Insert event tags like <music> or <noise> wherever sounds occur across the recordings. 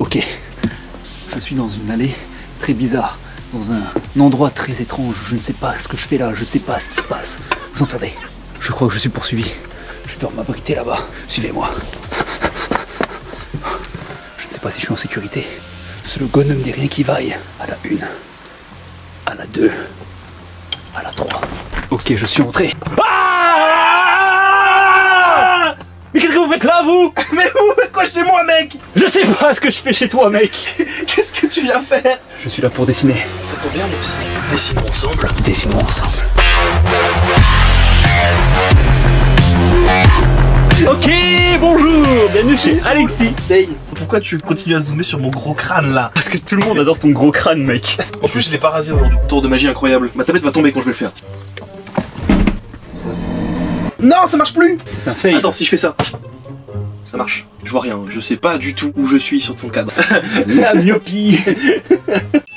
Ok. Je suis dans une allée très bizarre, dans un endroit très étrange. Je ne sais pas ce que je fais là, je ne sais pas ce qui se passe. Vous entendez? Je crois que je suis poursuivi. Je dois m'abriter là-bas. Suivez-moi. Je ne sais pas si je suis en sécurité. Ce logo ne me dit rien qui vaille. À la une, à la deux, à la trois. Ok, je suis entré. Ah Mais qu'est-ce que vous faites là, vous <laughs> Mais où Quoi chez moi, mec Je sais pas ce que je fais chez toi, mec. <laughs> Qu'est-ce que tu viens faire Je suis là pour dessiner. Ça tombe bien, moi aussi. Dessinons ensemble. Dessinons ensemble. Ok, bonjour, bienvenue chez Alexis. Stain, pourquoi tu continues à zoomer sur mon gros crâne là Parce que tout le monde adore ton gros crâne, mec. En plus, je l'ai pas rasé aujourd'hui. Tour de magie incroyable. Ma tablette va tomber quand je vais le faire. Non, ça marche plus C'est un fail. Attends, si je fais ça. Ça marche. Je vois rien. Je sais pas du tout où je suis sur ton cadre. <laughs> La myopie. <laughs>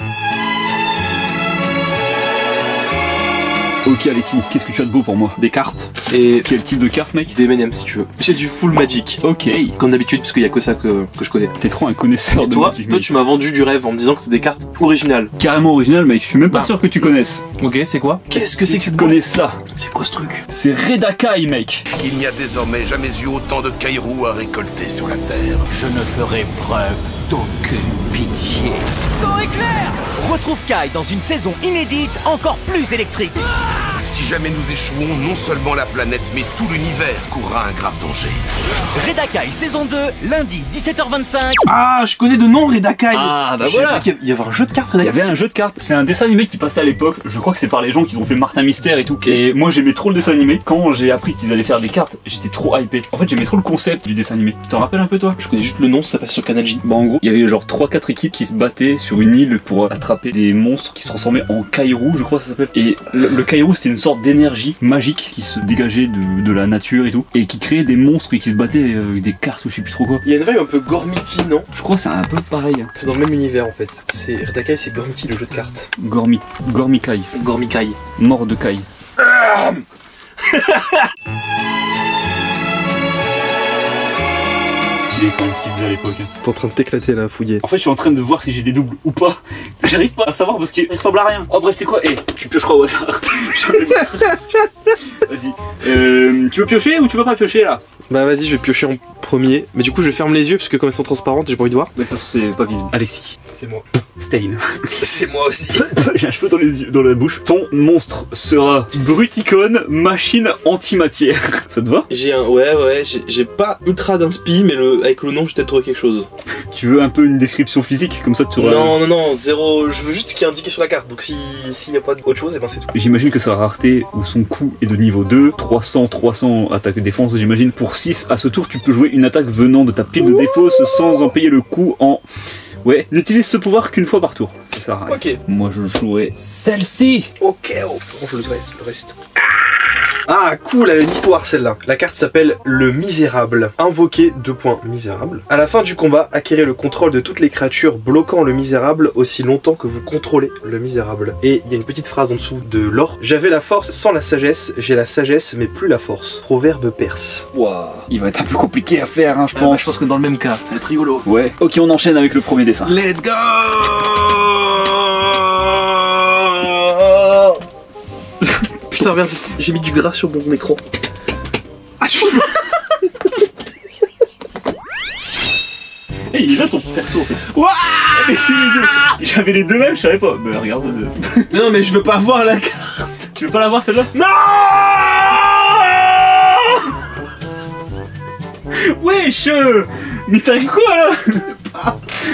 ok, Alexis, qu'est-ce que tu as de beau pour moi Des cartes et Quel type de carte, mec des M&M si tu veux. J'ai du full magic. Ok, Comme d'habitude, parce qu'il y a que ça que, que je connais. t'es trop un connaisseur Et de toi, Magic, toi, mec. tu m'as vendu du rêve en me disant que c'est des cartes originales. Carrément original, mec. Je suis même pas Ah. sûr que tu connaisses. Ok, c'est quoi Qu'est-ce que c'est que Tu cette connais ça C'est quoi ce truc C'est Redakai, mec. Il n'y a désormais jamais eu autant de cailloux à récolter sur la Terre. Je ne ferai preuve d'aucune pitié. Retrouve Kai dans une saison inédite encore plus électrique. Si jamais nous échouons, non seulement la planète, mais tout l'univers courra un grave danger. Redakai saison 2, lundi 17h25. Ah, je connais de nom Redakai. Ah, bah Je savais voilà. pas Il y avait un jeu de cartes Il y avait un jeu de cartes, c'est un dessin animé qui passait à l'époque, je crois que c'est par les gens qui ont fait Martin Mystère et tout. Et moi j'aimais trop le dessin animé. Quand j'ai appris qu'ils allaient faire des cartes, j'étais trop hypé. En fait j'aimais trop le concept du dessin animé. Tu t'en rappelles un peu toi? Je connais juste le nom, ça passe sur Canal J. Bah en gros, il y avait genre 3-4 équipes qui se battaient sur une île pour attraper des monstres qui se transformaient en kairou, je crois que ça s'appelle. Et le, le kairou c'était une sorte d'énergie magique qui se dégageait de, de la nature et tout, et qui créait des monstres et qui se battaient euh, avec des cartes ou je sais plus trop quoi. Il y a une vibe un peu Gormiti, non? Je crois que c'est un peu pareil. hein. C'est dans le même univers en fait. C'est Redakai, c'est Gormiti, le jeu de cartes. Gormi, Gormikai, Gormikai. mort de Kai. <laughs> Stylé quand même ce qu'il faisait à l'époque. T'es en train de t'éclater là, fouillé. En fait, je suis en train de voir si j'ai des doubles ou pas. <laughs> J'arrive pas à savoir parce qu'il ressemble à rien. Oh, bref, c'est quoi? Eh, tu piocheras au hasard? <laughs> Vas-y. Euh, tu veux piocher ou tu veux pas piocher là? Bah vas-y, je vais piocher en premier. Mais du coup, je ferme les yeux parce que comme elles sont transparentes, j'ai pas envie de voir. De toute façon, c'est pas visible. Alexis. C'est moi. Stain. <laughs> C'est moi aussi. J'ai un cheveu dans les yeux, dans la bouche. Ton monstre sera Bruticone, machine antimatière. Ça te va? J'ai un. Ouais, ouais, j'ai- j'ai pas ultra d'inspi, mais le... avec le nom, je vais peut-être trouver quelque chose. Tu veux un peu une description physique comme ça tu auras. Non, non, non, zéro. Je veux juste ce qui est indiqué sur la carte. Donc si- s'il y a pas autre chose, et ben c'est tout. J'imagine que sa rareté ou son coût est de niveau 2, 300, 300 attaque défense, j'imagine. Pour 6, à ce tour, tu peux jouer une attaque venant de ta pile de défausse sans en payer le coût en... Ouais, n'utilise ce pouvoir qu'une fois par tour. Ça à rien. Ok. Moi, je jouerai celle-ci. Ok, oh, bon, je le reste. Le reste. Ah, cool, elle a une histoire celle-là. La carte s'appelle Le Misérable. Invoquer deux points misérable. À la fin du combat, acquérez le contrôle de toutes les créatures bloquant le misérable aussi longtemps que vous contrôlez le misérable. Et il y a une petite phrase en dessous de l'or. J'avais la force sans la sagesse, j'ai la sagesse mais plus la force. Proverbe perse. Waouh. Il va être un peu compliqué à faire, hein, je Ah, bah, pense. je pense que dans le même cas, ça va être rigolo. Ouais. Ok, on enchaîne avec le premier dessin. Let's go Putain merde, j'ai mis du gras sur mon écran. Ah, Eh, il est là ton perso en fait. Ouah Mais c'est les deux. J'avais les deux mêmes, je savais pas. Mais regarde. euh, non mais je veux pas voir la carte. Tu veux pas la voir celle-là? Non Wesh euh, Mais t'arrives quoi là?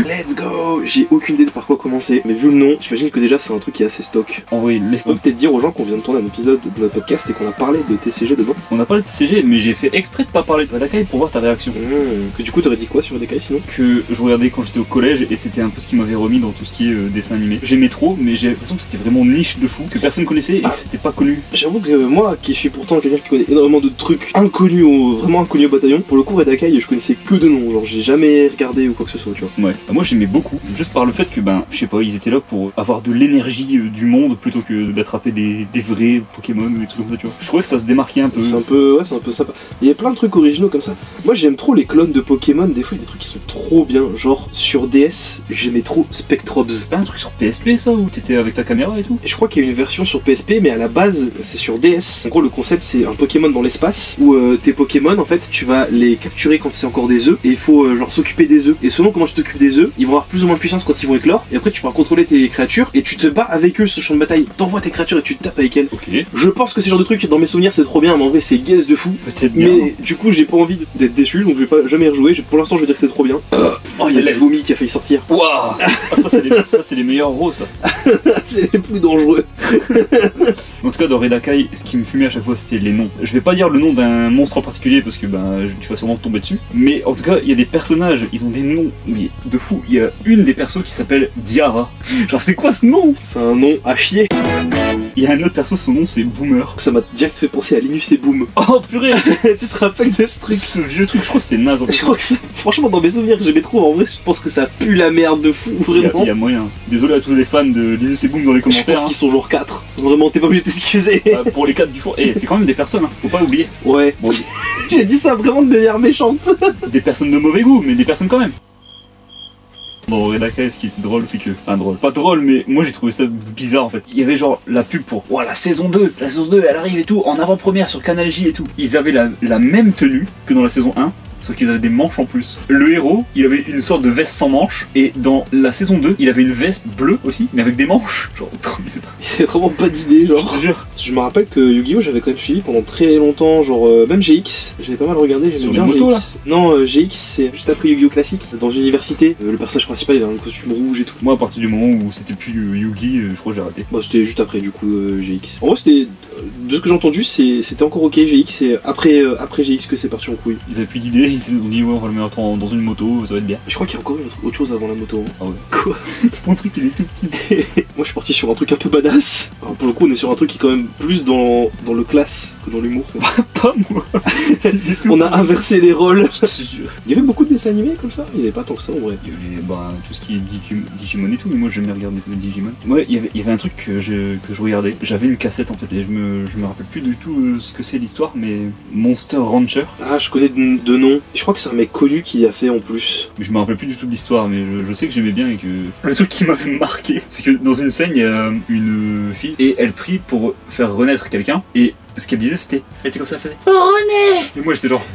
Let's go J'ai aucune idée de par quoi commencer, mais vu le nom, j'imagine que déjà c'est un truc qui est assez stock. En vrai, les- On peut peut-être dire aux gens qu'on vient de tourner un épisode de notre podcast et qu'on a parlé de TCG dedans. on a parlé de TCG, mais j'ai fait exprès de pas parler de Radakai pour voir ta réaction. Mmh. Que du coup t'aurais dit quoi sur cas sinon? Que je regardais quand j'étais au collège et c'était un peu ce qui m'avait remis dans tout ce qui est euh, dessin animé. J'aimais trop, mais j'ai l'impression que c'était vraiment niche de fou, que personne connaissait et que c'était pas connu. J'avoue que euh, moi, qui suis pourtant quelqu'un qui connaît énormément de trucs inconnus, au, vraiment inconnus au bataillon, pour le coup Redakai je connaissais que de nom, genre j'ai jamais regardé ou quoi que ce soit, tu vois. Ouais. Bah, moi j'aimais beaucoup, juste par le fait que ben, je sais pas, ils étaient là pour avoir de l'énergie euh, du monde plutôt que d'attraper des, des vrais Pokémon ou des trucs comme ça, tu vois. Je trouvais que ça se démarquait un peu. C'est un peu, ouais, c'est un peu sympa. Il y a plein de trucs originaux comme ça. Moi, j'aime trop les clones de Pokémon. Des fois, il y a des trucs qui sont trop bien. Genre sur DS, j'aimais trop Spectrobs. C'est pas un truc sur PSP ça où t'étais avec ta caméra et tout Et je crois qu'il y a une version sur PSP, mais à la base, c'est sur DS. En gros, le concept, c'est un Pokémon dans l'espace où euh, tes Pokémon, en fait, tu vas les capturer quand c'est encore des œufs et il faut euh, genre s'occuper des œufs. Et selon comment tu t'occupes des œufs, ils vont avoir plus ou moins de puissance quand ils vont éclore. Et après, tu pourras contrôler tes créatures et tu te bats avec eux sur le champ de bataille. T'envoies tes créatures et tu te tapes avec elles. Ok, Je pense que le genre de truc, dans mes souvenirs, c'est trop bien, mais en vrai, c'est guess de fou. bien. Mais du coup, j'ai pas envie d'être déçu, donc je vais pas jamais y rejouer. Pour l'instant, je veux dire que c'est trop bien. Oh, il y a Laisse. vomi qui a failli sortir. Waouh Ah, ça, c'est les, les meilleurs rôles, ça. <laughs> c'est les plus dangereux. <laughs> En tout cas, dans Redakai, ce qui me fumait à chaque fois, c'était les noms. Je vais pas dire le nom d'un monstre en particulier parce que ben, tu vas sûrement tomber dessus. Mais en tout cas, il y a des personnages, ils ont des noms mais de fou. Il y a une des persos qui s'appelle Diara. Genre, c'est quoi ce nom? C'est un nom à chier. Il y a un autre perso, son nom c'est Boomer. Ça m'a direct fait penser à Linus et Boom. <laughs> Oh purée <laughs> tu te rappelles de ce truc Ce vieux truc, je crois que c'était naze en fait. Je crois que franchement, dans mes souvenirs que j'aimais trop, en vrai, je pense que ça pue la merde de fou, Il y, a, vraiment. il y a moyen. Désolé à tous les fans de Linus et Boom dans les Je commentaires. pense qu'ils sont genre 4. Vraiment, t'es pas obligé de t'excuser. hein. <laughs> Euh, pour les 4 du four. Et c'est quand même des personnes, hein. faut pas oublier. Ouais. Bon, J'ai dit ça vraiment de manière méchante. des personnes de mauvais goût, mais des personnes quand même. Dans Redaka, ce qui était drôle, c'est que. Enfin, drôle. Pas drôle, mais moi j'ai trouvé ça bizarre en fait. Il y avait genre la pub pour. Ouah, la saison 2 La saison 2, elle arrive et tout, en avant-première sur Canal J et tout. Ils avaient la, la même tenue que dans la saison 1. Sauf qu'ils avaient des manches en plus. Le héros, il avait une sorte de veste sans manches. Et dans la saison 2, il avait une veste bleue aussi, mais avec des manches. <laughs> Genre, trop bizarre. <laughs> C'est vraiment pas d'idée, Je genre. te jure. Je me rappelle que Yu-Gi-Oh! j'avais quand même suivi pendant très longtemps, genre euh, même GX, j'avais pas mal regardé, j'aimais bien motos, GX. Non, euh, GX c'est juste après Yu-Gi-Oh! classique, dans une université. Euh, le personnage principal il a un costume rouge et tout. Moi, à partir du moment où c'était plus Yugi, euh, je crois que j'ai arrêté. Bah c'était juste après du coup GX. En vrai c'était, de ce que j'ai entendu, c'était encore ok GX, c'est après, euh, après GX que c'est parti en couille. Ils avaient plus d'idées, ils se sont dit, ouais, on va le mettre en- dans une moto, ça va être bien. Je crois qu'il y a encore une autre- autre chose avant la moto. hein. Ah ouais. Quoi <laughs> Mon truc, il est tout petit. <laughs> Moi je suis parti sur un truc un peu badass. Alors, pour le coup on est sur un truc qui est quand même plus dans, dans le classe que dans l'humour. Pas moi. <laughs> Il est tout on a inversé les rôles. Je te jure. Il y avait beaucoup de dessins animés comme ça? Il n'y avait pas tant que ça en vrai. Il y avait bah, tout ce qui est Digim- Digimon et tout, mais moi j'aimais regarder le Digimon. Ouais, il y avait, il y avait un truc que je, que je regardais. J'avais une cassette en fait, et je me, je me rappelle plus du tout euh, ce que c'est l'histoire, mais Monster Rancher. Ah, je connais de, de nom. Je crois que c'est un mec connu qui a fait en plus. Mais je me rappelle plus du tout de l'histoire, mais je, je sais que j'aimais bien et que. Le truc qui m'avait marqué, c'est que dans une scène, il y a une fille et elle prie pour faire renaître quelqu'un, et ce qu'elle disait c'était. Elle était comme ça, elle faisait René Et moi j'étais genre.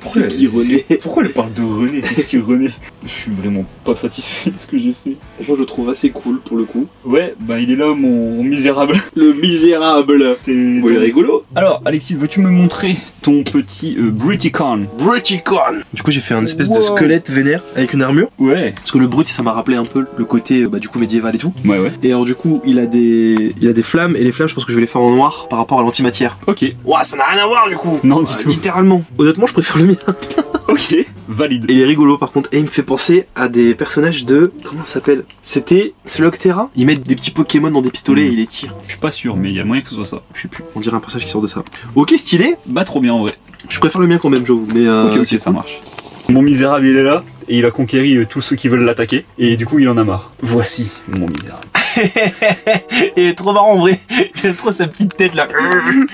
Pourquoi qui, elle, René Pourquoi elle parle de René? C'est qui René? Je suis vraiment pas satisfait de ce que j'ai fait. Moi, je le trouve assez cool pour le coup. Ouais, bah il est là, mon misérable. Le misérable. T'es- est rigolo. Alors, Alexis, veux-tu me montrer ton petit euh, Bruticon? Bruticon. Du coup, j'ai fait un espèce de squelette vénère avec une armure. Ouais. Parce que le brut, ça m'a rappelé un peu le côté euh, bah, du coup médiéval et tout. Ouais, ouais. Et alors, du coup, il a des, il a des flammes. Et les flammes, je pense que je vais les faire en noir par rapport à l'antimatière. Ok. Ouah, ça n'a rien à voir du coup. Non, du Euh, tout. Littéralement. Honnêtement, je préfère le <laughs> Ok. Valide. Et il est rigolo par contre. Et il me fait penser à des personnages de. Comment ça s'appelle? C'était. Loctera Ils mettent des petits Pokémon dans des pistolets Mhm. et ils les tirent. Je suis pas sûr, mais il y a moyen que ce soit ça. Je sais plus. On dirait un personnage qui sort de ça. Ok, stylé. Bah, trop bien en vrai. Je préfère le mien quand même, j'avoue. Mais euh, ok, ok, ça marche. Mon misérable, il est là, et il a conquéri euh, tous ceux qui veulent l'attaquer, et du coup, il en a marre. Voici mon misérable. <laughs> Il est trop marrant en vrai. J'aime trop sa petite tête là.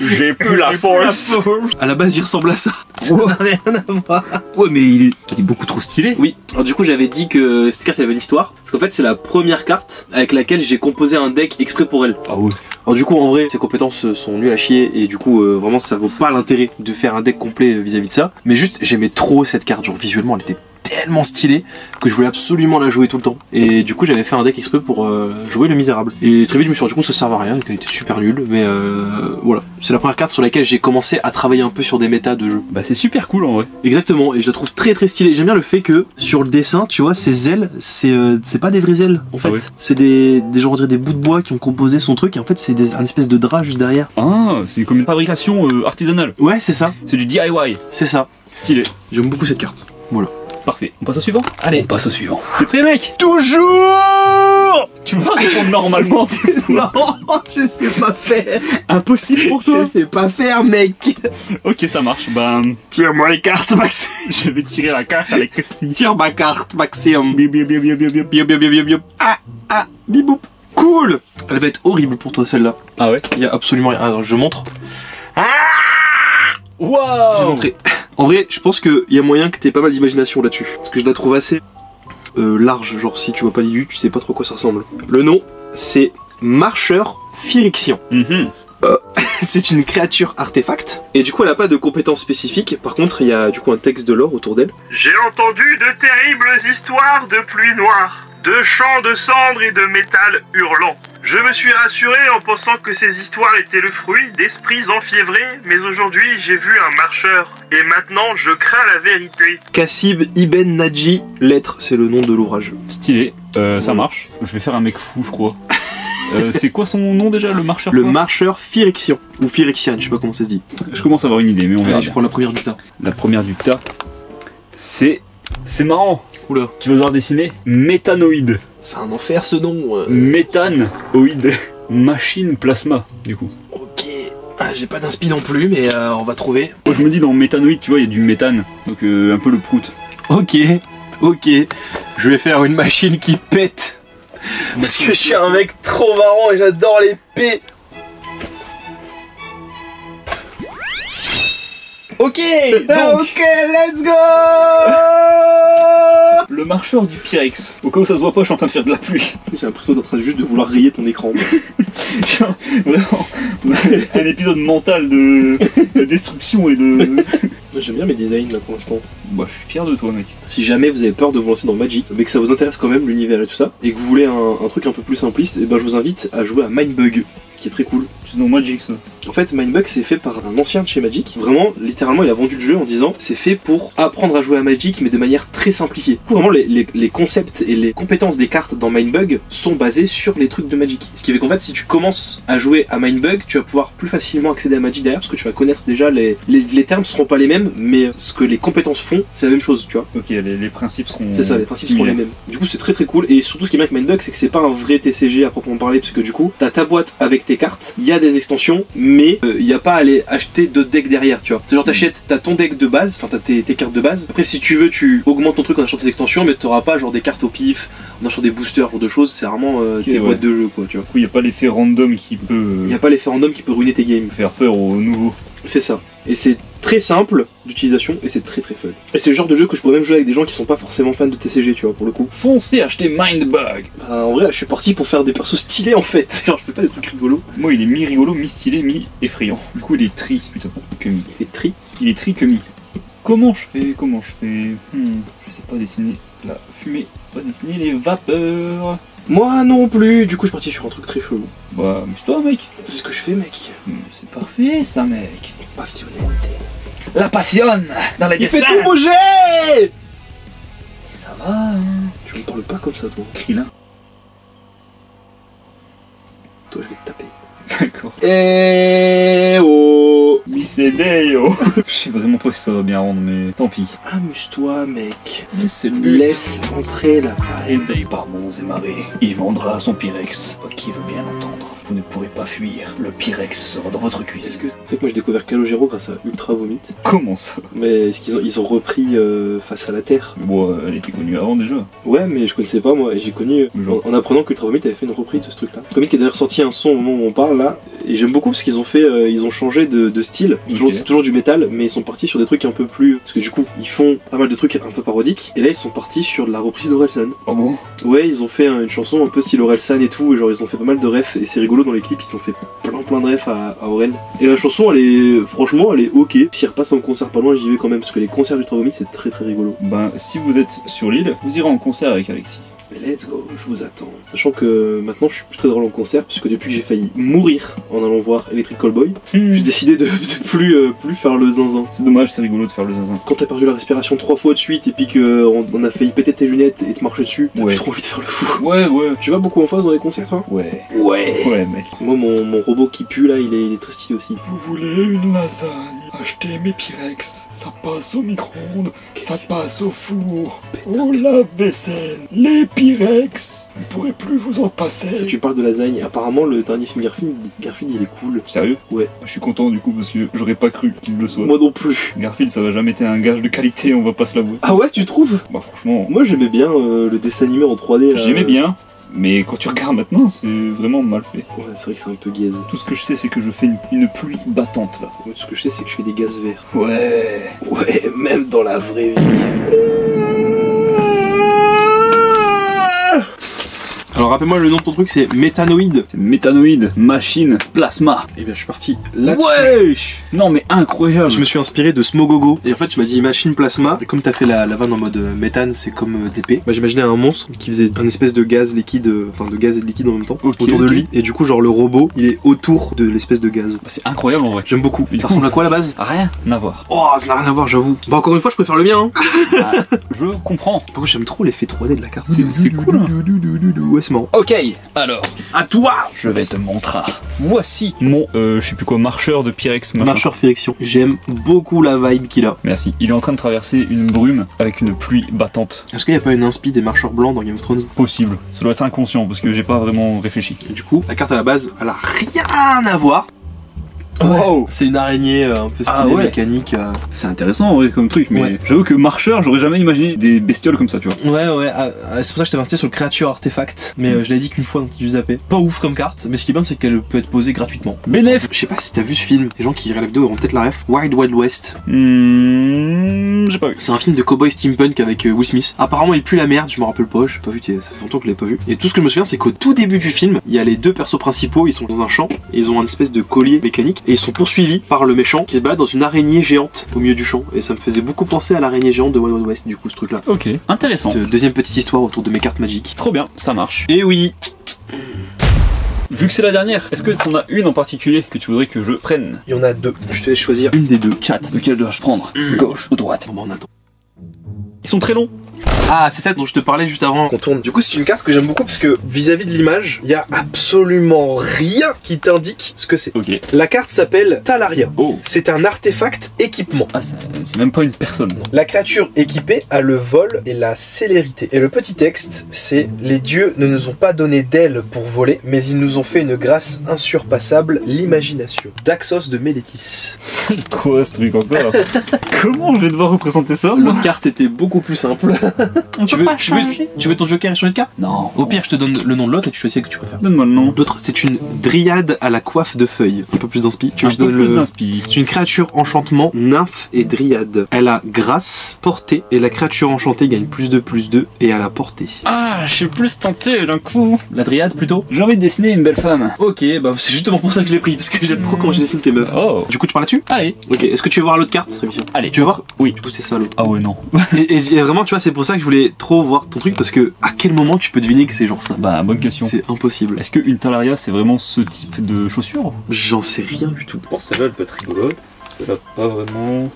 J'ai plus la force À la base, il ressemble à ça. <laughs> Ça Ouais. n'a rien à voir. Ouais, mais il est, il est beaucoup trop stylé. Oui. Alors du coup, j'avais dit que cette carte elle avait une histoire. Parce qu'en fait, c'est la première carte avec laquelle j'ai composé un deck exprès pour elle. Ah ouais. Alors du coup, en vrai, ses compétences sont nulles à chier et du coup, euh, vraiment, ça vaut pas l'intérêt de faire un deck complet euh, vis-à-vis de ça. Mais juste, j'aimais trop cette carte. Genre visuellement, elle était tellement stylée que je voulais absolument la jouer tout le temps. Et du coup, j'avais fait un deck exprès pour euh, jouer le misérable. Et très vite, je me suis rendu compte que ça servait à rien, qu'elle était super nulle. Mais euh, voilà, c'est la première carte sur laquelle j'ai commencé à travailler un peu sur des méta de jeu. Bah, c'est super cool en vrai. Exactement, et je la trouve très très stylée. J'aime bien le fait que sur le dessin, tu vois, ses ailes, c'est euh, pas des vraies ailes en fait. Ah C'est des, des genre on dirait des bouts de bois qui ont composé son truc, et en fait, c'est un espèce de drap juste derrière. Ah, c'est comme une fabrication euh, artisanale. Ouais, c'est ça, C'est du DIY. c'est ça. Stylé. J'aime beaucoup cette carte. Voilà. Parfait. On passe au suivant Allez. On passe au suivant. T'es prêt, mec Toujours Tu vas répondre normalement. <laughs> Non, je sais pas faire. Impossible pour toi. Je sais pas faire, mec. Ok, ça marche. Ben, Tire-moi les cartes, Maxime. <laughs> je vais tirer la carte avec si. Tire ma carte, Maxime. Bien, bien, bien, bien. Bio, bio, bio, bio, bio. Ah, ah, biboup. Cool. Elle va être horrible pour toi, celle-là. Ah ouais Il y a absolument rien. Alors, je montre. Je vais Waouh montrer. En vrai, je pense qu'il y a moyen que t'aies pas mal d'imagination là-dessus. Parce que je la trouve assez euh, large. Genre, si tu vois pas l'IU, tu sais pas trop à quoi ça ressemble. Le nom, c'est Marcheur Phyrexian. Mhm. <laughs> c'est une créature artefact. Et du coup, elle a pas de compétences spécifiques. Par contre, il y a du coup un texte de lore autour d'elle. J'ai entendu de terribles histoires de pluie noire, de chants de cendres et de métal hurlant. Je me suis rassuré en pensant que ces histoires étaient le fruit d'esprits enfiévrés, mais aujourd'hui j'ai vu un marcheur. Et maintenant je crains la vérité. Kassib Ibn Naji, lettre, c'est le nom de l'ouvrage. Stylé. Euh, ça marche. Je vais faire un mec fou, je crois. Euh, c'est quoi son nom déjà, le marcheur Le marcheur Phyrexian. Ou Phyrexian, je sais pas comment ça se dit. Je commence à avoir une idée, mais on verra. Allez, je prends la première du tas. La première du tas, c'est. C'est marrant. Oula. Tu vas devoir dessiner méthanoïde. C'est un enfer ce nom. euh. Méthanoïde. <laughs> Machine plasma, du coup. Ok. Ah, J'ai pas d'inspi non plus, mais euh, on va trouver. Moi, je me dis dans méthanoïde, tu vois, il y a du méthane. Donc, euh, un peu le prout. Ok, ok. Je vais faire une machine qui pète. Parce que je suis un mec trop marrant et j'adore les P. Ok <laughs> ok, let's go Le marcheur du Pyrex. Au cas où ça se voit pas, je suis en train de faire de la pluie. <laughs> J'ai l'impression d'être en train juste de vouloir rayer ton écran. <laughs> Vraiment, un épisode mental de, de destruction et de. <laughs> J'aime bien mes designs là pour l'instant. Bah, je suis fier de toi, mec. Si jamais vous avez peur de vous lancer dans Magic, mais que ça vous intéresse quand même l'univers et tout ça, et que vous voulez un, un truc un peu plus simpliste, et ben je vous invite à jouer à Mindbug, qui est très cool. C'est dans Magic, ça. En fait, Mindbug c'est fait par un ancien de chez Magic. Vraiment, littéralement, il a vendu le jeu en disant c'est fait pour apprendre à jouer à Magic, mais de manière très simplifiée. Du coup, vraiment, les, les- les concepts et les compétences des cartes dans Mindbug sont basés sur les trucs de Magic. Ce qui fait qu'en fait, si tu commences à jouer à Mindbug, tu vas pouvoir plus facilement accéder à Magic derrière, parce que tu vas connaître déjà les, les, les termes seront pas les mêmes, mais ce que les compétences font, c'est la même chose, tu vois. Ok, les, les principes seront. C'est ça, les principes seront les mêmes. Du coup, c'est très très cool. Et surtout, ce qui est bien avec Mindbug, c'est que c'est pas un vrai TCG à proprement parler, parce que du coup, t'as ta boîte avec tes cartes, il y a des extensions, mais il y a pas à aller acheter d'autres decks derrière, tu vois. C'est genre, t'achètes, t'as ton deck de base, enfin, t'as tes, tes cartes de base. Après, si tu veux, tu augmentes ton truc en achetant tes extensions, mais t'auras pas genre des cartes au pif, en achetant des boosters ou de choses. C'est vraiment euh, Ok, tes ouais. boîtes de jeu, quoi, tu vois. Du coup, il n'y a pas l'effet random qui peut euh, Il y a pas l'effet random qui peut ruiner tes games. faire peur aux nouveaux. C'est ça. Et c'est très simple d'utilisation et c'est très très fun. Et c'est le genre de jeu que je pourrais même jouer avec des gens qui sont pas forcément fans de TCG, tu vois, pour le coup. Foncez acheter Mindbug Bah, en vrai, là, je suis parti pour faire des persos stylés en fait. <laughs> Genre, je fais pas des trucs rigolos. Moi, il est mi-rigolo, mi-stylé, mi-effrayant. Du coup, il est tri plutôt que mi. C'est tri. Il est tri que mi. Comment je fais Comment je fais? Hmm, Je sais pas dessiner la fumée, pas dessiner les vapeurs. Moi non plus. Du coup, je suis parti sur un truc très chelou. Bah, amuse-toi, mec. C'est ce que je fais, mec. Hmm, C'est parfait, ça, mec. Passionnalité. La passionne dans les Il fait destins. tout bouger Ça va, hein. Tu me parles pas comme ça, toi. Krillin. Toi, je vais te taper. D'accord. Eh oh Bicédeo <laughs> Je sais vraiment pas si ça va bien rendre, mais tant pis. Amuse-toi, mec. Mais c'est le but. Laisse entrer la. Élevé par monts et marées, il vendra son Pyrex. Qui veut bien l'entendre Vous ne pourrez pas fuir. Le Pyrex sera dans votre Est-ce cuisine. que c'est que moi j'ai découvert Calogero grâce à Ultra Vomit Comment ça? Mais est-ce qu'ils ont, ils ont repris euh, Face à la Terre? Bon, euh, elle était connue avant déjà. Ouais, mais je connaissais pas moi, et j'ai connu Genre. en, en apprenant qu'Ultra Vomit avait fait une reprise de ce truc-là. Comic qui a d'ailleurs sorti un son au moment où on parle là, et j'aime beaucoup parce qu'ils ont fait, euh, ils ont changé de, de style. C'est toujours, c'est toujours du métal, mais ils sont partis sur des trucs un peu plus, parce que du coup, ils font pas mal de trucs un peu parodiques, et là ils sont partis sur de la reprise d'Orelsan. Ah bon? Ouais, ils ont fait euh, une chanson un peu style Orelsan et tout, et genre ils ont fait pas mal de refs, et c'est rigolo dans les clips, ils ont fait plein plein de refs à, à. Et la chanson, elle est, franchement, elle est ok. Si repasse en concert pas loin, j'y vais quand même, parce que les concerts d'Ultra Vomit c'est très très rigolo. Ben, si vous êtes sur l'île, vous irez en concert avec Alexis. Mais let's go, je vous attends. Sachant que maintenant je suis plus très drôle en concert, puisque depuis que j'ai failli mourir en allant voir Electric Callboy, j'ai décidé de, de plus, euh, plus faire le zinzin. C'est dommage, c'est rigolo de faire le zinzin. Quand t'as perdu la respiration trois fois de suite et puis qu'on on a failli péter tes lunettes et te marcher dessus, t'as Ouais. plus trop envie de faire le fou. Ouais, ouais. Tu vas beaucoup en face dans les concerts toi? Ouais. Ouais. Ouais, mec. Moi mon, mon robot qui pue là, il est, il est très stylé aussi. Vous voulez une lasagne? Acheter mes Pyrex. Ça passe au micro-ondes, ça passe au four, au lave-vaisselle. Les Pyrex, vous ne pourrez plus vous en passer. Ça, tu parles de lasagne. Apparemment, le dernier film Garfield, Garfield il est cool. Sérieux? Ouais. Je suis content du coup parce que j'aurais pas cru qu'il le soit. Moi non plus. Garfield, ça va jamais été un gage de qualité, on va pas se l'avouer. Ah ouais, tu trouves? Bah franchement, Moi j'aimais bien euh, le dessin animé en 3D. là. j'aimais bien, mais quand tu regardes maintenant, c'est vraiment mal fait. Ouais, c'est vrai que c'est un peu gaze. Tout ce que je sais, c'est que je fais une, une pluie battante là. Moi, tout ce que je sais, c'est que je fais des gaz verts. Ouais. Ouais, même dans la vraie vie. Alors rappelle-moi le nom de ton truc, c'est méthanoïde. C'est méthanoïde, machine, plasma. Et bien je suis parti là-dessus. Wesh Non mais incroyable Je me suis inspiré de Smogogo et en fait tu m'as dit machine plasma et comme t'as fait la, la vanne en mode euh, méthane c'est comme euh, TP bah, j'imaginais un monstre qui faisait un espèce de gaz liquide euh, enfin de gaz et de liquide en même temps autour de lui et du coup genre le robot il est autour de l'espèce de gaz C'est incroyable en vrai. j'aime beaucoup coup- ressemble à quoi à la base? Rien à voir. oh ça n'a rien à voir j'avoue bah encore une fois je préfère le mien hein. <laughs> Ah, je comprends. par contre j'aime trop l'effet 3D de la carte? C'est- c'est cool, hein. ouais Ok, alors, à toi je vais te montrer. Voici mon, euh, je sais plus quoi, marcheur de Pyrex machin. marcheur Firection j'aime beaucoup la vibe qu'il a Merci. Il est en train de traverser une brume avec une pluie battante. est-ce qu'il n'y a pas une inspi des marcheurs blancs dans Game of Thrones? Possible. Ça doit être inconscient parce que j'ai pas vraiment réfléchi. Et du coup la carte à la base elle a rien à voir Wow C'est une araignée euh, un peu stylée, Ah ouais. mécanique. euh. C'est intéressant en vrai comme truc, mais Ouais. j'avoue que marcheur, j'aurais jamais imaginé des bestioles comme ça, tu vois. Ouais, ouais, ah, ah, c'est pour ça que je t'avais insisté sur le créature artefact. Mais euh, je l'ai dit qu'une fois, donc tu zappé. Pas ouf comme carte, mais ce qui est bien, c'est qu'elle peut être posée gratuitement. Bénéf Je sais pas si t'as vu ce film, les gens qui regardent la vidéo auront peut-être la ref. Wild Wild West. Hmm, j'ai pas vu. C'est un film de cowboy steampunk avec euh, Will Smith. Apparemment, il pue la merde, je me rappelle pas, j'ai pas vu, ça fait longtemps que je l'ai pas vu. Et tout ce que je me souviens, c'est qu'au tout début du film, il y a les deux persos principaux, ils sont dans un champ, et ils ont un espèce de collier mécanique, et ils sont poursuivis par le méchant qui se balade dans une araignée géante au milieu du champ. Et ça me faisait beaucoup penser à l'araignée géante de Wild Wild West, du coup, ce truc-là. Ok, intéressant. Cette deuxième petite histoire autour de mes cartes magiques. Trop bien, ça marche. Et oui, Vu que c'est la dernière, est-ce que t'en as une en particulier que tu voudrais que je prenne? Il y en a deux. Je te laisse choisir une des deux. Chat, lequel dois-je prendre? Gauche ou droite? Bon, bah, on attend. Ils sont très longs. Ah, c'est celle dont je te parlais juste avant qu'on tourne. Du coup, c'est une carte que j'aime beaucoup parce que vis-à-vis de l'image, il y a absolument rien qui t'indique ce que c'est. Ok. La carte s'appelle Talaria. Oh. C'est un artefact équipement. Ah, ça- c'est même pas une personne. La créature équipée a le vol et la célérité. Et le petit texte, c'est Les dieux ne nous ont pas donné d'ailes pour voler, mais ils nous ont fait une grâce insurpassable, l'imagination. Daxos de Mélétis. C'est <laughs> quoi ce truc encore <laughs> Comment je vais devoir représenter ça L'autre carte était beaucoup plus simple. Tu, veux, tu, veux, tu veux ton joker et changer de carte Non. Au pire, je te donne le nom de l'autre et tu choisis ce que tu préfères. Donne-moi le nom. L'autre, c'est une dryade à la coiffe de feuilles. Un peu plus d'inspi. Tu veux Un que je peu donne plus le... d'inspi. C'est une créature enchantement, nymphe et dryade. Elle a grâce, portée, et la créature enchantée gagne plus de plus de et à la portée. Ah, je suis plus tenté d'un coup. La dryade plutôt J'ai envie de dessiner une belle femme. Ok, bah c'est justement pour ça que je l'ai pris, parce que j'aime trop quand je dessine tes meufs. Oh. Du coup, tu parles là-dessus Allez. Ok, est-ce que tu veux voir l'autre carte. Allez. Tu veux voir? Oui. Du coup, c'est ça l'autre. Ah ouais, non. et, et- et vraiment, tu vois, c'est pour ça que je voulais trop voir ton truc, parce que à quel moment tu peux deviner que c'est genre ça? Bah, bonne question. C'est impossible. Est-ce que une talaria c'est vraiment ce type de chaussure J'en sais rien du tout. Je pense que celle-là elle peut être rigolote. Celle-là pas vraiment.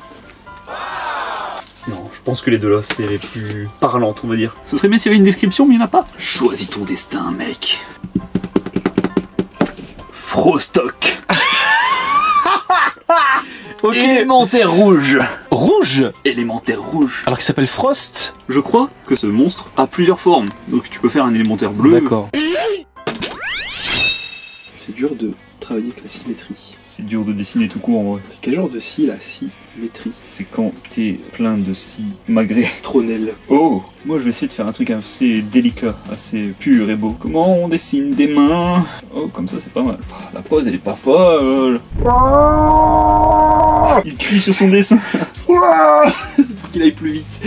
Non, je pense que les deux là c'est les plus parlantes on va dire. Ce serait bien s'il y avait une description mais il n'y en a pas. Choisis ton destin mec. Frostock. <laughs> Ok. Élémentaire rouge. Rouge Élémentaire rouge. Alors qu'il s'appelle Frost Je crois que ce monstre a plusieurs formes. Donc tu peux faire un élémentaire bleu. D'accord. C'est dur de travailler avec la symétrie. C'est dur de dessiner tout court en vrai. C'est quel genre de scie la symétrie C'est quand t'es plein de si magré. Tronelle. Oh Moi je vais essayer de faire un truc assez délicat, assez pur et beau. Comment on dessine des mains? Oh comme ça c'est pas mal. La pose elle est pas folle Il crie sur son dessin <laughs> Pour qu'il aille plus vite.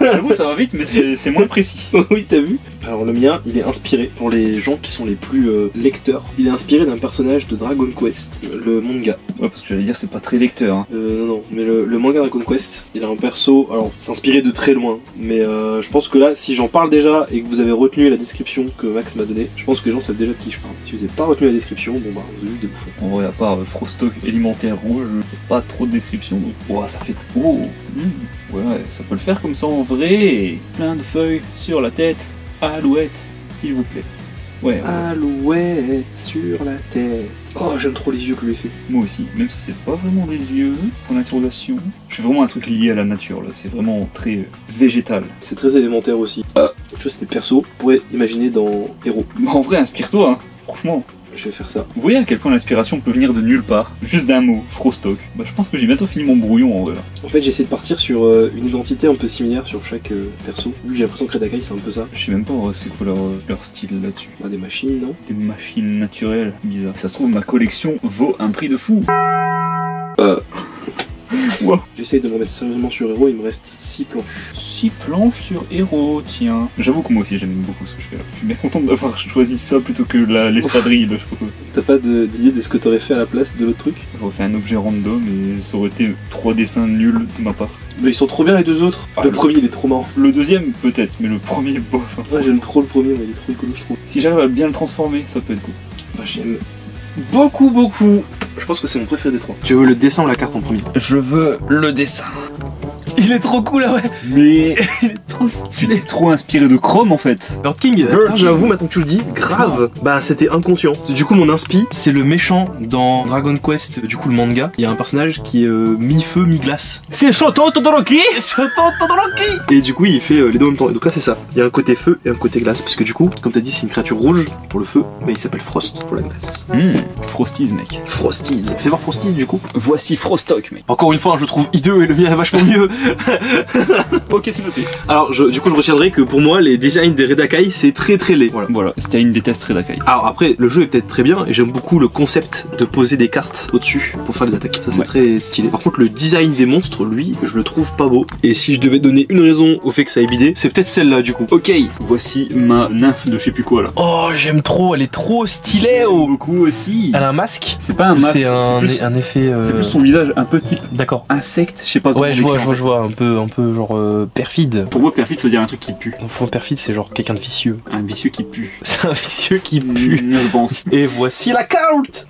J'avoue ça va vite mais c'est c'est moins précis. <laughs> oui, t'as vu Alors le mien, il est inspiré, pour les gens qui sont les plus euh, lecteurs, il est inspiré d'un personnage de Dragon Quest, le manga. Ouais parce que j'allais dire c'est pas très lecteur. hein. Euh, non, non, mais le, le manga Dragon Quest, il a un perso, alors c'est inspiré de très loin, mais euh, je pense que là, si j'en parle déjà et que vous avez retenu la description que Max m'a donnée, je pense que les gens savent déjà de qui je parle. Si vous n'avez pas retenu la description, bon bah, vous êtes juste des bouffons. En vrai à part euh, Frostock élémentaire rouge, pas trop de description. Donc, ouah, ça fait... Oh hmm, Ouais ça peut le faire comme ça en vrai. Plein de feuilles sur la tête. Alouette s'il vous plaît. Ouais, Alouette sur la tête. Oh, j'aime trop les yeux que je lui ai fait. moi aussi. Même si c'est pas vraiment des yeux, pour l'interrogation. Je fais vraiment un truc lié à la nature là. C'est vraiment très euh, végétal. C'est très élémentaire aussi. Ah. Autre chose, c'était perso. Vous pourrez imaginer dans Héros. Mais en vrai, inspire-toi, hein. Franchement. Je vais faire ça. Vous voyez à quel point l'inspiration peut venir de nulle part? Juste d'un mot, Frostock. Bah, je pense que j'ai bientôt fini mon brouillon en vrai là. En fait, j'ai essayé de partir sur euh, une identité un peu similaire sur chaque euh, perso. Vu que j'ai l'impression que Redakai, c'est un peu ça. Je sais même pas c'est quoi leur, leur style là-dessus. On a des machines, non? Des machines naturelles, bizarre. Ça se trouve, ma collection vaut un prix de fou. J'essaye de me remettre sérieusement sur Héros, il me reste 6 planches. 6 planches sur héros, tiens. J'avoue que moi aussi j'aime beaucoup ce que je fais là. Je suis bien content d'avoir <laughs> choisi ça plutôt que la- l'espadrille, là, je sais pas quoi. T'as pas de- d'idée de ce que t'aurais fait à la place de l'autre truc? J'aurais fait un objet random et ça aurait été trois dessins nuls de ma part. Mais ils sont trop bien les deux autres. Ah, le le- premier, il est trop marrant. Le deuxième peut-être, mais le premier <laughs> bof. Ouais, j'aime trop le premier, mais il est trop écolo, je trouve. Si j'arrive à bien le transformer, ça peut être cool. Bah, j'aime beaucoup, beaucoup. Je pense que c'est mon préféré des trois. Tu veux le dessin ou la carte en premier? Je veux le dessin. <laughs> Il est trop cool, là, ouais. Mais <laughs> Il est trop tu es trop inspiré de Chrome en fait. Lord King, j'avoue, maintenant que tu le dis, grave. Bah, c'était inconscient. Du coup, mon inspi, c'est le méchant dans Dragon Quest, du coup, le manga. Il y a un personnage qui est euh, mi-feu, mi-glace. <laughs> C'est Shoto Todoroki Et du coup, il fait euh, les deux en même temps. Et donc là, c'est ça. Il y a un côté feu et un côté glace. Parce que du coup, comme t'as dit, c'est une créature rouge pour le feu, mais il s'appelle Frost pour la glace. Hmm, Frosties mec. Frosties. Fais voir Frosties, du coup. Voici Frostock mec. Encore une fois, je trouve hideux et le mien est vachement mieux. <laughs> Ok c'est noté. Alors, je- du coup, je retiendrai que pour moi, les designs des Redakai, c'est très très laid. Voilà. Voilà, c'était une des tests Redakai. Alors après, le jeu est peut-être très bien et j'aime beaucoup le concept de poser des cartes au-dessus pour faire des attaques. Ça c'est Ouais. très stylé. Par contre, le design des monstres, lui, je le trouve pas beau. Et si je devais donner une raison au fait que ça ait bidé, c'est peut-être celle-là du coup. Ok, voici ma nymphe de je sais plus quoi là. Oh, j'aime trop, elle est trop stylée. oh. Beaucoup aussi. Elle a un masque C'est pas un masque, C'est un, plus, un effet. euh, c'est plus son visage un peu type D'accord. insecte, je sais pas comment Ouais, je vois, je vois, je vois, un peu, un peu genre euh, perfide. Pour moi, perfide, ça veut dire un truc qui pue. Au fond, perfide, c'est genre quelqu'un de vicieux. Un vicieux qui pue. <laughs> C'est un vicieux qui pue. Mm, Je pense. Et voici la carte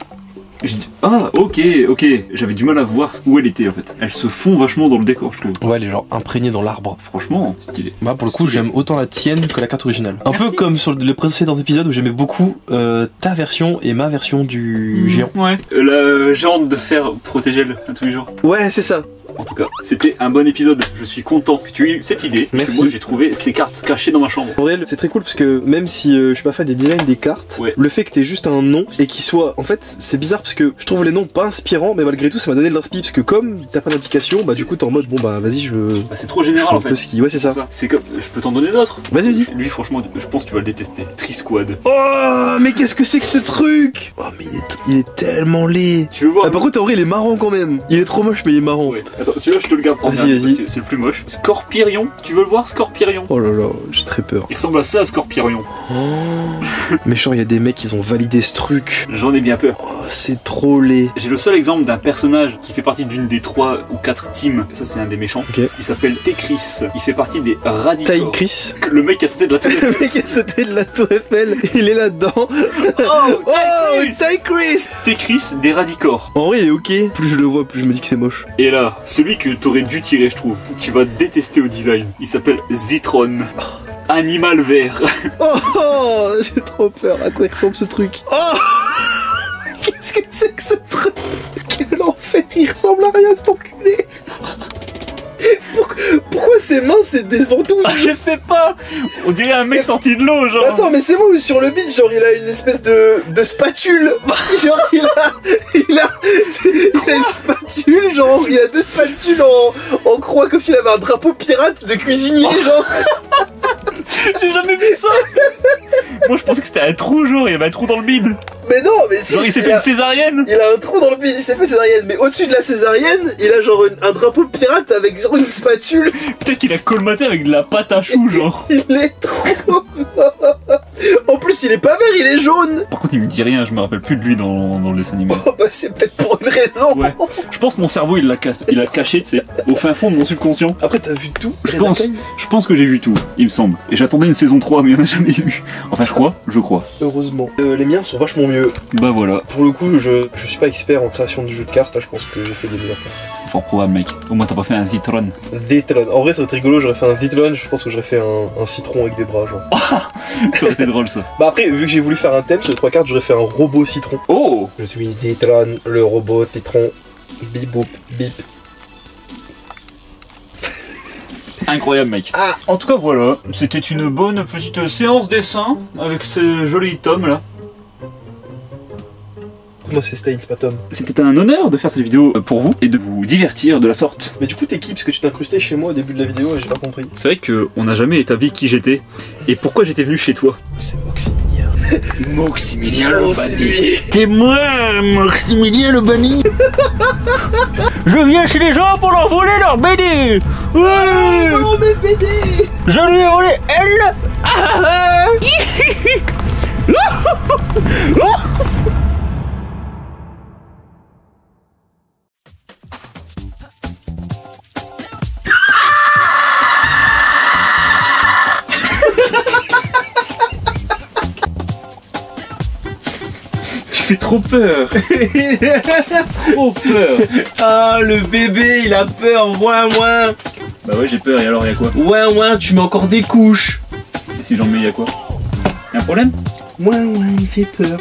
J'ai dit, ah, ok, ok. J'avais du mal à voir où elle était en fait. Elle se fond vachement dans le décor, je trouve. Ouais, elle est genre imprégnée dans l'arbre. Franchement, stylé. Bah pour le coup j'aime autant la tienne que la carte originale. Un Merci. peu comme sur les précédents épisodes où j'aimais beaucoup euh, ta version et ma version du géant. Ouais. Euh, La géante de fer protégelle, un truc du genre. Ouais c'est ça. En tout cas, c'était un bon épisode. Je suis content que tu aies eu cette idée. parce que Merci. moi, j'ai trouvé ces cartes cachées dans ma chambre. En vrai c'est très cool parce que même si euh, je suis pas fan des designs des cartes, Ouais. le fait que t'aies juste un nom et qu'il soit... En fait c'est bizarre parce que je trouve les noms pas inspirants mais malgré tout ça m'a donné de l'inspi parce que comme t'as pas d'indication bah du coup t'es en mode bon bah vas-y je veux... Bah, c'est trop général en fait. Ouais c'est ça. C'est comme. Je peux t'en donner d'autres Vas-y vas-y. Lui, franchement, je pense que tu vas le détester. Tri-Squad. Oh mais qu'est-ce que c'est que ce truc? Oh mais il est, il est tellement laid. Tu veux voir Ah, par contre en vrai il est marrant quand même. Il est trop moche mais il est marrant. Ouais. Attends, celui-là, je te le garde en Vas-y, vas-y. c'est le plus moche. Scorpirion. Tu veux le voir, Scorpirion? Oh là là, j'ai très peur. Il ressemble à ça, Scorpirion. <laughs> Mais genre, il y a des mecs qui ont validé ce truc. J'en ai bien peur. Oh, c'est trop laid. J'ai le seul exemple d'un personnage qui fait partie d'une des trois ou quatre teams. Ça, c'est un des méchants. Ok. Il s'appelle Tekris. Il fait partie des radicaux. Taille Chris. Le mec qui a sauté de la tour. <laughs> Le mec a sauté de la tour Eiffel, il est là-dedans. oh, <laughs> Oh, Tekris Taille Chris Tekris des radicors. En vrai, il est ok. Plus je le vois, plus je me dis que c'est moche. Et là, celui que t'aurais dû tirer, je trouve. Tu vas détester au design. Il s'appelle Zitron. Animal vert. <laughs> Oh, oh, j'ai trop peur. À quoi ressemble ce truc Oh <laughs> Qu'est-ce que c'est que ce truc Quel enfer Il ressemble à rien, cet enculé pourquoi ses mains, c'est des ventouses je sais pas. On dirait un mec sorti de l'eau, genre. Attends, mais c'est moi sur le beat, genre il a une espèce de, de spatule. <laughs> Genre il a, il a, il a une spatule, genre il a deux spatules en, en croix comme s'il avait un drapeau pirate de cuisinier, genre. <laughs> <laughs> J'ai jamais vu ça. Moi, je pensais que c'était un trou, genre. Il y avait un trou dans le bide. Mais non, mais si. Genre, il s'est fait a, une césarienne. il a un trou dans le beat, il s'est fait césarienne, mais au-dessus de la césarienne, il a genre une- un drapeau pirate avec genre une spatule. Peut-être qu'il a colmaté avec de la pâte à choux, <laughs> genre. Il est trop. <laughs> <laughs> en plus, il est pas vert, il est jaune. Par contre, il me dit rien. Je me rappelle plus de lui dans, dans le dessin animé. Oh, bah c'est peut-être pour une raison. Ouais. Je pense que mon cerveau, il l'a ca- caché, tu sais, au fin fond de mon subconscient. Après, t'as vu tout Je pense, je pense que j'ai vu tout, il me semble. Et j'attendais une saison 3, mais il n'y en a jamais eu. Enfin, je crois, je crois. Heureusement. Euh, les miens sont vachement mieux. Bah voilà, Pour le coup, je, je suis pas expert en création de jeux de cartes, je pense que j'ai fait des meilleures cartes. c'est fort probable, mec. Au moins, t'as pas fait un Zitron. Zitron. En vrai, ça aurait été rigolo, j'aurais fait un Zitron, je pense que j'aurais fait un, un citron avec des bras, genre. <laughs> Drôle, ça. Bah après, vu que j'ai voulu faire un thème sur les trois cartes, j'aurais fait un robot citron. Oh Je suis Citron, le robot citron. Bip boop, bip. Incroyable mec. Ah. En tout cas voilà, c'était une bonne petite séance dessin avec ce joli tome là. Moi c'est Stains, pas Tom. C'était un honneur de faire cette vidéo pour vous et de vous divertir de la sorte. Mais du coup t'es qui Parce que tu t'es incrusté chez moi au début de la vidéo et j'ai pas compris. C'est vrai qu'on n'a jamais établi qui j'étais et pourquoi j'étais venu chez toi. C'est Moximilien. <laughs> Maximilien Oh, c'est lui C'est moi, Maximilien le banni Je viens chez les gens pour leur voler leur BD Ouais Oh mes BD Je lui ai volé elle Ah, Tu fais <laughs> trop peur <laughs> Trop peur Ah, le bébé, il a peur, ouin ouin. Bah ouais j'ai peur et alors y'a quoi? Ouin ouin, tu mets encore des couches. Et si j'en mets y'a quoi? Y'a un problème? Ouin ouin, il fait peur.